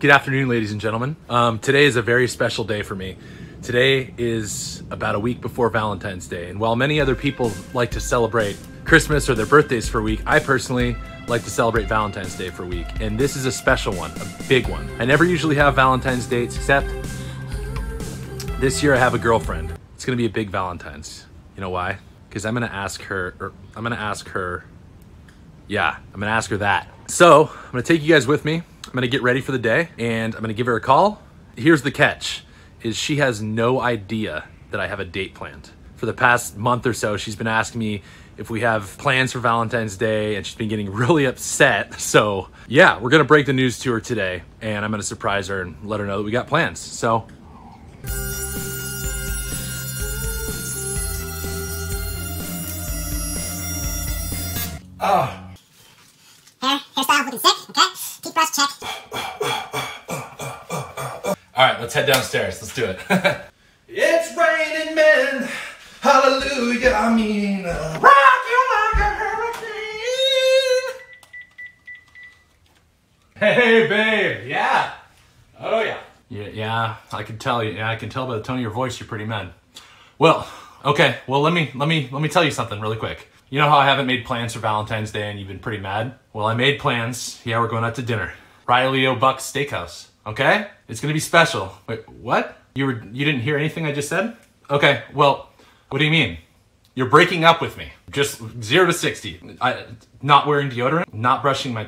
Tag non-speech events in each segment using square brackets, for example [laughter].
Good afternoon, ladies and gentlemen. Um, today is a very special day for me. Today is about a week before Valentine's Day, and while many other people like to celebrate Christmas or their birthdays for a week, I personally like to celebrate Valentine's Day for a week, and this is a special one, a big one. I never usually have Valentine's dates, except this year I have a girlfriend. It's gonna be a big Valentine's. You know why? Because I'm gonna ask her, or I'm gonna ask her, yeah, I'm gonna ask her that. So I'm gonna take you guys with me. I'm gonna get ready for the day, and I'm gonna give her a call. Here's the catch is she has no idea that I have a date planned. For the past month or so, she's been asking me if we have plans for Valentine's Day, and she's been getting [laughs] really upset. So, yeah, we're gonna break the news to her today, and I'm gonna surprise her and let her know that we got plans. So, ah. Hair, hairstyle looking sick, okay? Toothbrush check. all right, let's head downstairs. Let's do it. [laughs] It's raining men. Hallelujah. I mean, uh, rock you like a hurricane. Hey, babe. Yeah. Oh, yeah. Yeah, yeah. I can tell you. Yeah, I can tell by the tone of your voice you're pretty mad. Well, okay. Well, let me let me let me tell you something really quick. You know how I haven't made plans for Valentine's Day and you've been pretty mad? Well, I made plans. Yeah, we're going out to dinner. Riley O. Buck's Steakhouse. Okay? It's gonna be special. Wait, what? You were you didn't hear anything I just said? Okay. Well, what do you mean? You're breaking up with me. Just zero to 60. I, not wearing deodorant, not brushing my.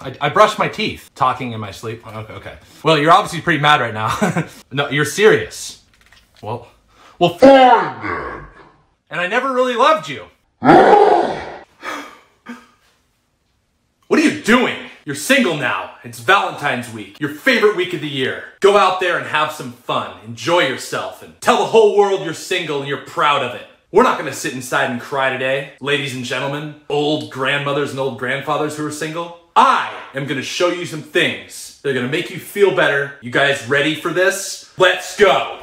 I, I brush my teeth, talking in my sleep. Oh, okay, okay. Well, you're obviously pretty mad right now. [laughs] no, you're serious. Well, well, fine then. And I never really loved you. What are you doing? You're single now. It's Valentine's week, your favorite week of the year. Go out there and have some fun. Enjoy yourself and tell the whole world you're single and you're proud of it. We're not gonna sit inside and cry today, ladies and gentlemen, old grandmothers and old grandfathers who are single. I am gonna show you some things that are gonna make you feel better. You guys ready for this? Let's go!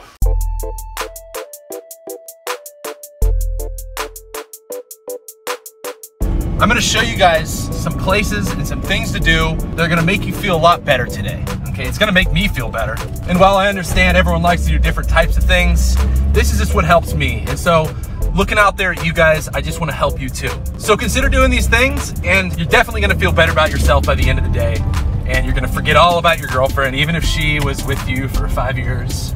I'm gonna show you guys some places and some things to do that are gonna make you feel a lot better today. Okay, it's gonna make me feel better. And while I understand everyone likes to do different types of things, this is just what helps me. And so, looking out there at you guys, I just wanna help you too. So consider doing these things, and you're definitely gonna feel better about yourself by the end of the day. And you're gonna forget all about your girlfriend, even if she was with you for five years.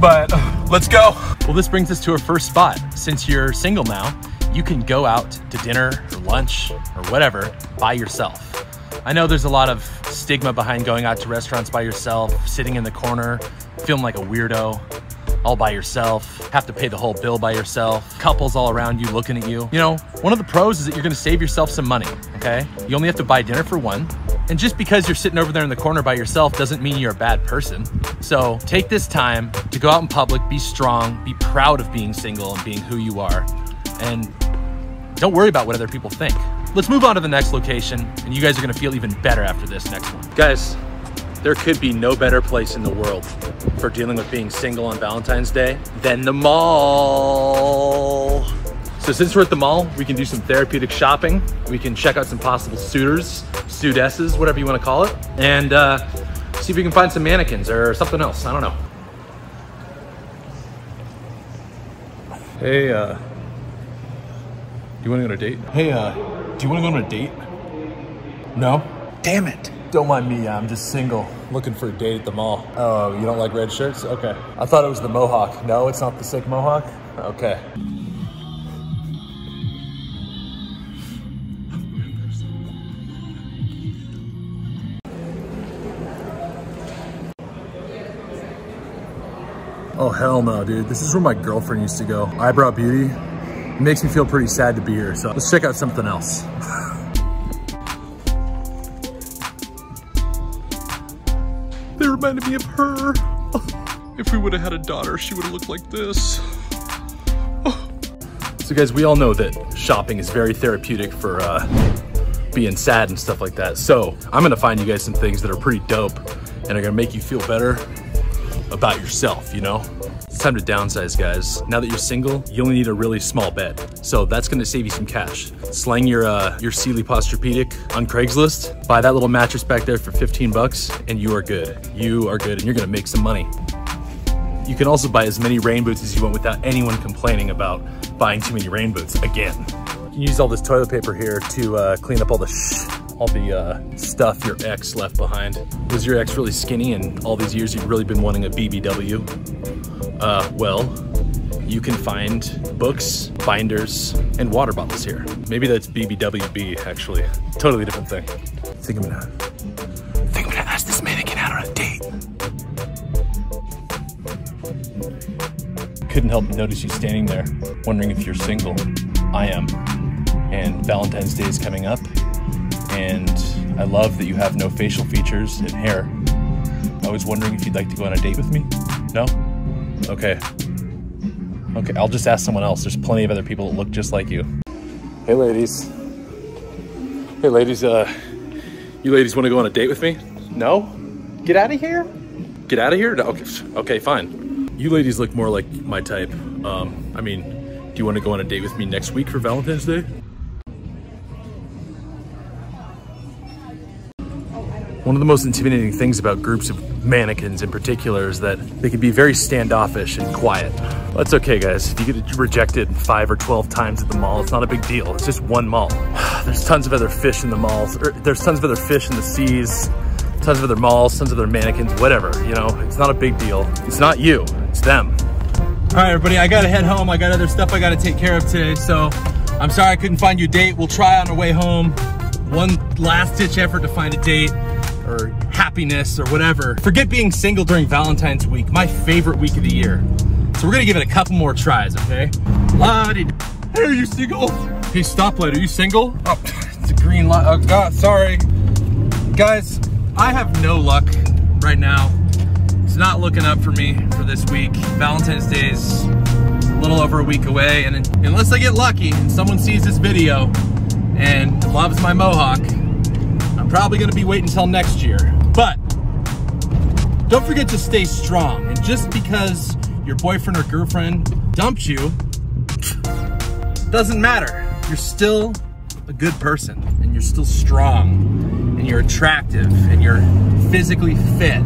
But [sighs] let's go. Well, this brings us to our first spot. Since you're single now, you can go out to dinner or lunch or whatever by yourself. I know there's a lot of stigma behind going out to restaurants by yourself, sitting in the corner, feeling like a weirdo, all by yourself, have to pay the whole bill by yourself, couples all around you looking at you. You know, one of the pros is that you're gonna save yourself some money, okay? You only have to buy dinner for one. And just because you're sitting over there in the corner by yourself doesn't mean you're a bad person. So take this time to go out in public, be strong, be proud of being single and being who you are, and don't worry about what other people think. Let's move on to the next location, and you guys are gonna feel even better after this next one. Guys, there could be no better place in the world for dealing with being single on Valentine's Day than the mall. So since we're at the mall, we can do some therapeutic shopping. We can check out some possible suitors, suitesses, whatever you want to call it, and uh, see if we can find some mannequins or something else. I don't know. Hey, uh, you want to go on a date? Hey, uh, do you want to go on a date? No? Damn it. Don't mind me, I'm just single, looking for a date at the mall. Oh, you don't like red shirts? Okay. I thought it was the mohawk. No, it's not the sick mohawk? Okay. Oh, hell no, dude. This is where my girlfriend used to go. Eyebrow Beauty. It makes me feel pretty sad to be here, so let's check out something else. [laughs] they reminded me of her. [laughs] If we would have had a daughter, she would have looked like this. [sighs] So guys, we all know that shopping is very therapeutic for uh, being sad and stuff like that. So I'm gonna find you guys some things that are pretty dope and are gonna make you feel better about yourself, you know? It's time to downsize, guys. Now that you're single, you only need a really small bed. So that's gonna save you some cash. Slang your uh, your Sealy Posturepedic on Craigslist, buy that little mattress back there for 15 bucks, and you are good. You are good, and you're gonna make some money. You can also buy as many rain boots as you want without anyone complaining about buying too many rain boots again. You can use all this toilet paper here to uh, clean up all the shh, all the uh, stuff your ex left behind. Was your ex really skinny and all these years you've really been wanting a BBW? Uh, well, you can find books, binders, and water bottles here. Maybe that's BBWB actually. Totally different thing. I think I'm gonna, I think I'm gonna ask this mannequin out on a date. Couldn't help but notice you standing there, wondering if you're single. I am. And Valentine's Day is coming up, and I love that you have no facial features and hair. I was wondering if you'd like to go on a date with me? No? Okay. Okay, I'll just ask someone else. There's plenty of other people that look just like you. Hey, ladies. Hey, ladies, uh, you ladies want to go on a date with me? No? Get out of here? Get out of here? No, okay, okay, fine. You ladies look more like my type. Um, I mean, do you want to go on a date with me next week for Valentine's Day? One of the most intimidating things about groups of mannequins in particular is that they can be very standoffish and quiet. That's okay, guys. If you get rejected five or 12 times at the mall, it's not a big deal. It's just one mall. [sighs] There's tons of other fish in the malls. Or there's tons of other fish in the seas, tons of other malls, tons of other mannequins, whatever, you know? It's not a big deal. It's not you, it's them. All right, everybody, I gotta head home. I got other stuff I gotta take care of today, so I'm sorry I couldn't find you a date. We'll try on our way home. One last ditch effort to find a date or happiness or whatever. Forget being single during Valentine's week, my favorite week of the year. So we're gonna give it a couple more tries, okay? Hey, are you single? Hey, stoplight, are you single? Oh, [laughs] it's a green light, oh God, sorry. Guys, I have no luck right now. It's not looking up for me for this week. Valentine's Day is a little over a week away, and unless I get lucky and someone sees this video and loves my mohawk, probably gonna be waiting until next year. But don't forget to stay strong. And just because your boyfriend or girlfriend dumped you, doesn't matter. You're still a good person and you're still strong and you're attractive and you're physically fit.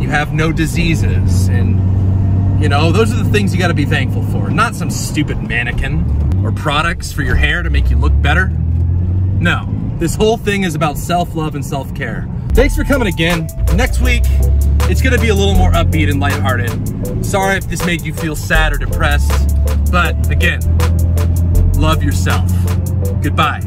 You have no diseases and you know, those are the things you gotta be thankful for. Not some stupid mannequin or products for your hair to make you look better. This whole thing is about self-love and self-care. Thanks for coming again. Next week, it's gonna be a little more upbeat and lighthearted. Sorry if this made you feel sad or depressed, but again, love yourself. Goodbye.